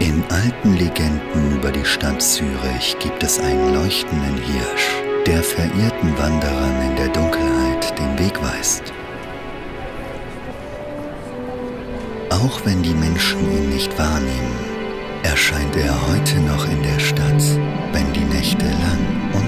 In alten Legenden über die Stadt Zürich gibt es einen leuchtenden Hirsch, der verirrten Wanderern in der Dunkelheit den Weg weist. Auch wenn die Menschen ihn nicht wahrnehmen, erscheint er heute noch in der Stadt, wenn die Nächte lang und.